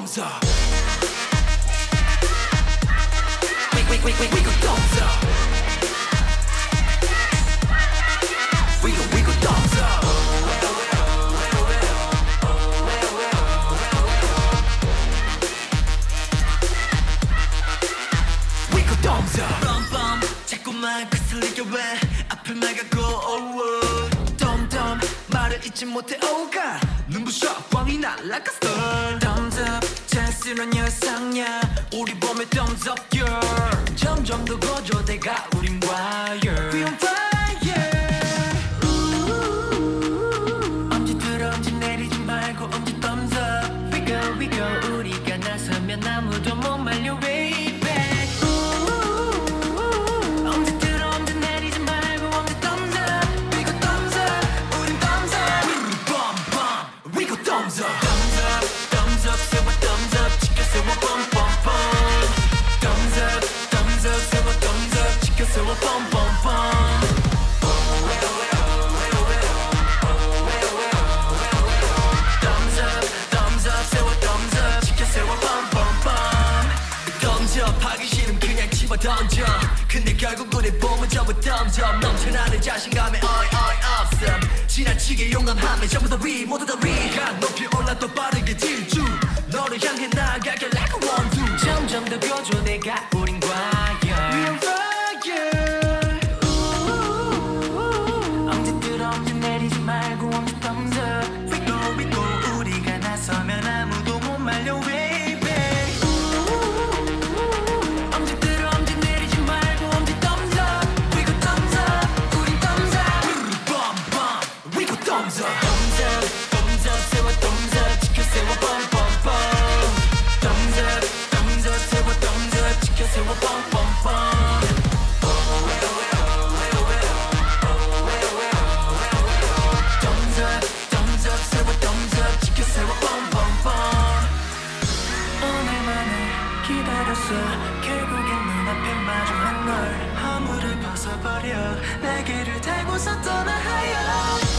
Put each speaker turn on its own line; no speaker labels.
thumbs up. We, we, we, we, we go thumbs up. We go, we go thumbs up. We go thumbs up.
뻔뻔 자꾸만 거슬리게 왜 앞을 막아고 oh, 덤덤 말을 잊지 못해. 오가 눈부셔. 꽝이 날라갔어 Thumbs up. 자연스러운 여상야. 우리 봄의 thumbs up girl. 점점 더 고조돼가 우린 We 던져. 근데 결국 우리 봄은 전부 up. 넘쳐나는 자신감에 어이 어이 없음 지나치게 용감함에 전부 다위 모두 다 위 가 높이 올라 또 빠르 up thumbs up 세워 up 지켜 세워 up thumbs up 세워 up 지켜 세워 오늘만을 기다렸어 결국엔 눈앞에 마주한 널 허물을 벗어버려 날개를 달고서 떠나하여